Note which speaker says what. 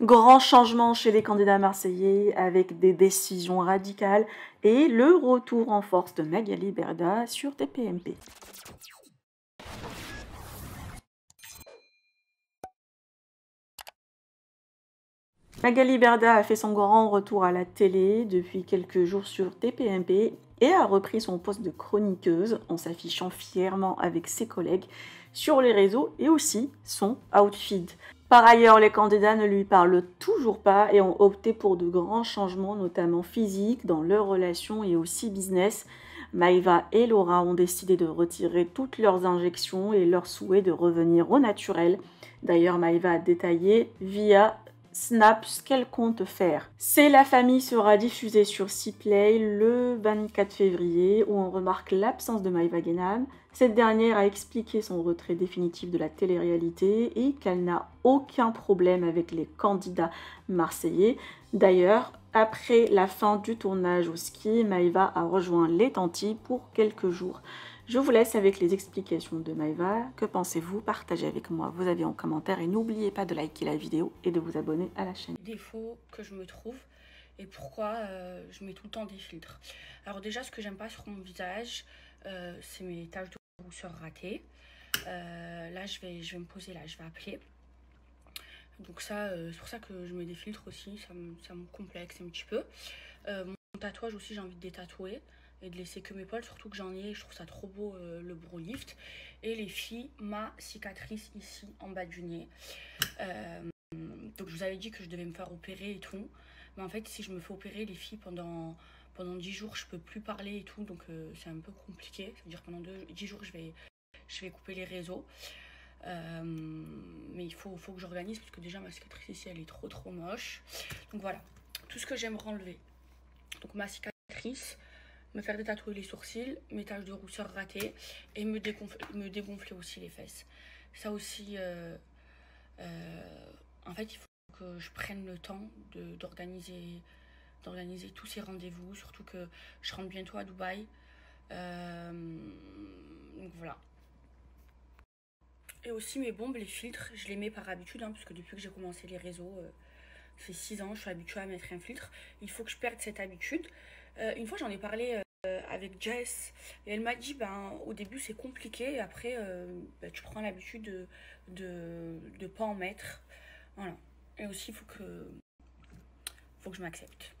Speaker 1: Grand changement chez les candidats marseillais avec des décisions radicales et le retour en force de Magali Berda sur TPMP. Magali Berda a fait son grand retour à la télé depuis quelques jours sur TPMP et a repris son poste de chroniqueuse en s'affichant fièrement avec ses collègues sur les réseaux et aussi son outfit. Par ailleurs, les candidats ne lui parlent toujours pas et ont opté pour de grands changements, notamment physiques, dans leurs relations et aussi business. Maïva et Laura ont décidé de retirer toutes leurs injections et leur souhait de revenir au naturel. D'ailleurs, Maïva a détaillé via Snap ce qu'elle compte faire. C'est la famille sera diffusée sur Cplay le 24 février où on remarque l'absence de Maïva Genam. Cette dernière a expliqué son retrait définitif de la télé-réalité et qu'elle n'a aucun problème avec les candidats marseillais. D'ailleurs, après la fin du tournage au ski, Maïva a rejoint les Tantis pour quelques jours. Je vous laisse avec les explications de Maïva. Que pensez-vous? Partagez avec moi vos avis en commentaire et n'oubliez pas de liker la vidéo et de vous abonner à la chaîne.
Speaker 2: Défaut que je me trouve et pourquoi euh, je mets tout le temps des filtres. Alors déjà, ce que j'aime pas sur mon visage, euh, c'est mes taches de rousseur ratées. Euh, là, je vais, je vais me poser là, je vais appeler. Donc ça, c'est pour ça que je mets des filtres aussi, ça me, ça me complexe un petit peu. mon tatouage aussi, j'ai envie de détatouer et de laisser que mes poils, surtout que j'en ai, je trouve ça trop beau euh, le bro lift. Et les filles, ma cicatrice ici en bas du nez. Euh, donc je vous avais dit que je devais me faire opérer et tout. Mais en fait, si je me fais opérer, les filles, pendant, pendant 10 jours, je peux plus parler et tout. Donc euh, c'est un peu compliqué. Ça veut dire pendant 10 jours, je vais, je vais couper les réseaux. mais il faut, faut que j'organise parce que déjà ma cicatrice ici elle est trop trop moche. Donc voilà, tout ce que j'aimerais enlever. Donc ma cicatrice, me faire détatouer les sourcils, mes taches de rousseur ratées et me, dégonfler aussi les fesses. Ça aussi, euh, euh, en fait, il faut que je prenne le temps d'organiser d'organiser tous ces rendez-vous, surtout que je rentre bientôt à Dubaï. Euh, donc voilà. Et aussi mes bombes, les filtres, je les mets par habitude, hein, parce que depuis que j'ai commencé les réseaux, ça fait 6 ans, je suis habituée à mettre un filtre. Il faut que je perde cette habitude. Euh, une fois, j'en ai parlé euh, avec Jess et elle m'a dit ben, au début c'est compliqué et après euh, ben, tu prends l'habitude de de, de pas en mettre. Voilà. Et aussi, il faut que, faut que je m'accepte.